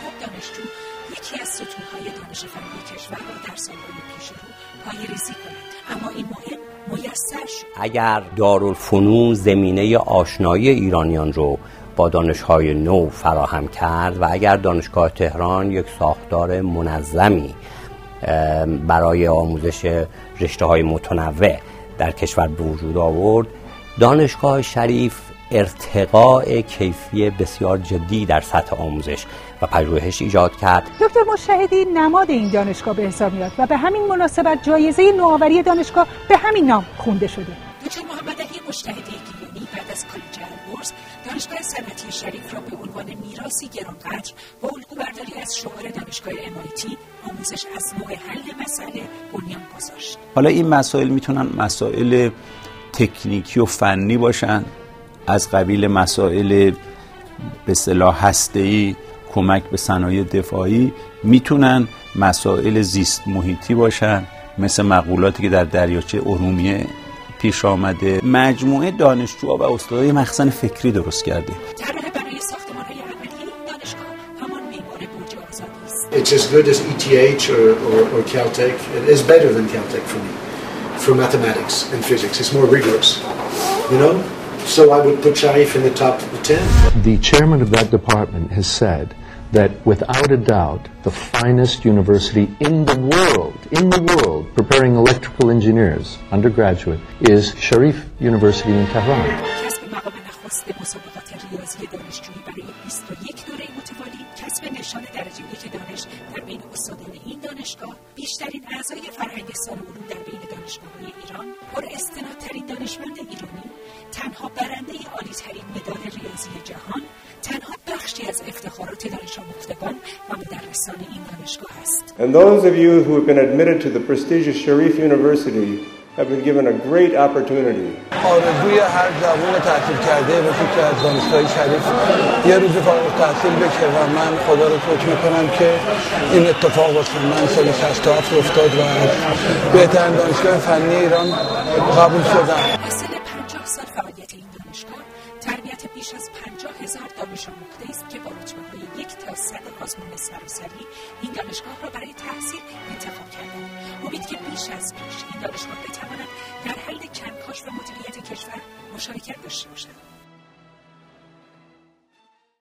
صد دانشجو یکی از ستونهای دانش فنی کشور را در سالهای پیش رو پایه‌ریزی کند. اما این مهم میسر شد. اگر دارالفنون زمینه آشنایی ایرانیان رو با دانشهای نو فراهم کرد و اگر دانشگاه تهران یک ساختار منظمی برای آموزش رشته های متنوع در کشور به وجود آورد دانشگاه شریف ارتقاء کیفی بسیار جدی در سطح آموزش و پژوهش ایجاد کرد. دکتر مشهدی نماد این دانشگاه به حساب میاد و به همین مناسبت جایزه نوآوری دانشگاه به همین نام خونده شده. دکتر محمد علی مشتهدی گیلانی بعد از کالج البرز دانشگاه صنعتی شریف را به عنوان میراثی گرانقدر با الگو برداری از شعار دانشگاه MIT آموزش از نوع حل مسئله بنیان گذاشت. حالا این مسائل می‌تونن مسائل تکنیکی و فنی باشن؟ از قبیل مسائل به صلاح هسته‌ای کمک به صنایع دفاعی می‌تونن مسائل زیست محیطی باشن مثل مقولاتی که در دریاچه ارومیه پیش آمده مجموعه دانشجوها و استادای مخزن فکری درست کرده It's as good as ETH or, or, or Caltech. It is better than Caltech for me, for mathematics and physics. It's more rigorous, you know? So I would put Sharif in the top 10. The chairman of that department has said that without a doubt, the finest university in the world, in the world, preparing electrical engineers, undergraduate, is Sharif University in Tehran. کسب مقام نخست مسابقات ریاضی دانشجویی برای 21 دوره متوالی کسب نشان درجه یک دانش در بین استادان این دانشگاه بیشترین اعضای فرهنگ سال علوم در بین دانشگاه‌های ایران پر استنادترین دانشمند ایرانی تنها برنده عالیترین مدال ریاضی جهان تنها بخشی از افتخارات دانش آموختگان و مدرسان این دانشگاه است. And those of you who have been admitted to the prestigious Sharif University have been given a great opportunity. آرزوی هر جوان تحصیل کرده باشه که از دانشگاه شریف یه روز فارغ التحصیل بشه و من خدا رو شکر می‌کنم که این اتفاق واسه من سال 67 افتاد و بهترین دانشگاه فنی ایران قبول شدم. بیش از 50 هزار دانش آموخته است که با رتبه های یک تا صد آزمون سراسری این دانشگاه را برای تحصیل انتخاب کردند. امید که بیش از پیش این دانشگاه بتواند در حل کنکاش و مدیریت کشور مشارکت داشته باشد.